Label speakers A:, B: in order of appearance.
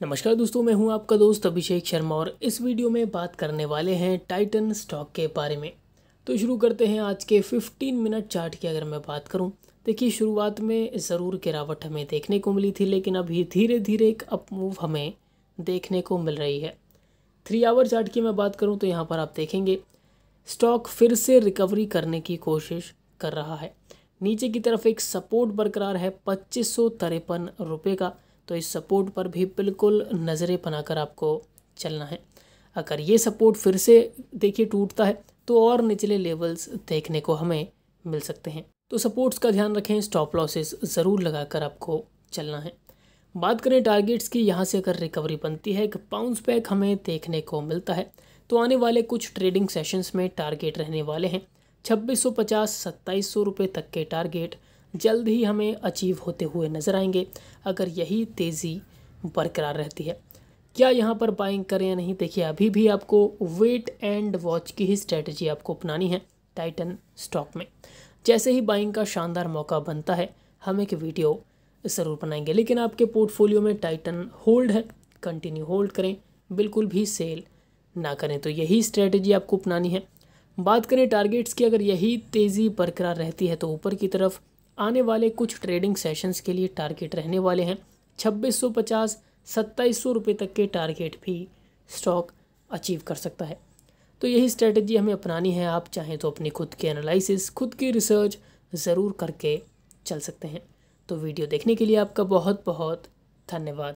A: नमस्कार दोस्तों, मैं हूँ आपका दोस्त अभिषेक शर्मा और इस वीडियो में बात करने वाले हैं टाइटन स्टॉक के बारे में। तो शुरू करते हैं आज के 15 मिनट चार्ट की अगर मैं बात करूँ। देखिए, शुरुआत में ज़रूर गिरावट हमें देखने को मिली थी, लेकिन अभी धीरे धीरे एक अप मूव हमें देखने को मिल रही है। थ्री आवर चार्ट की मैं बात करूँ तो यहाँ पर आप देखेंगे स्टॉक फिर से रिकवरी करने की कोशिश कर रहा है। नीचे की तरफ़ एक सपोर्ट बरकरार है, पच्चीस सौ का। तो इस सपोर्ट पर भी बिल्कुल नज़रें बनाकर आपको चलना है। अगर ये सपोर्ट फिर से देखिए टूटता है तो और निचले लेवल्स देखने को हमें मिल सकते हैं। तो सपोर्ट्स का ध्यान रखें, स्टॉप लॉसेस ज़रूर लगाकर आपको चलना है। बात करें टारगेट्स की, यहाँ से अगर रिकवरी बनती है, एक बाउंस बैक हमें देखने को मिलता है। तो आने वाले कुछ ट्रेडिंग सेशंस में टारगेट रहने वाले हैं। छब्बीस सौ पचास, सत्ताईस सौ रुपये तक के टारगेट जल्द ही हमें अचीव होते हुए नज़र आएँगे। अगर यही तेज़ी बरकरार रहती है। क्या यहाँ पर बाइंग करें या नहीं, देखिए, अभी भी आपको वेट एंड वॉच की ही स्ट्रेटजी आपको अपनानी है टाइटन स्टॉक में। जैसे ही बाइंग का शानदार मौका बनता है, हम एक वीडियो ज़रूर बनाएँगे। लेकिन आपके पोर्टफोलियो में टाइटन होल्ड है कंटिन्यू होल्ड करें, बिल्कुल भी सेल ना करें तो यही स्ट्रेटजी आपको अपनानी है। बात करें टारगेट्स की, अगर यही तेज़ी बरकरार रहती है तो ऊपर की तरफ़ आने वाले कुछ ट्रेडिंग सेशंस के लिए टारगेट रहने वाले हैं। छब्बीस सौ पचास, सत्ताईस सौ रुपये तक के टारगेट भी स्टॉक अचीव कर सकता है। तो यही स्ट्रेटजी हमें अपनानी है। आप चाहें तो अपनी खुद की एनालिसिस खुद की रिसर्च ज़रूर करके चल सकते हैं। तो वीडियो देखने के लिए आपका बहुत बहुत धन्यवाद।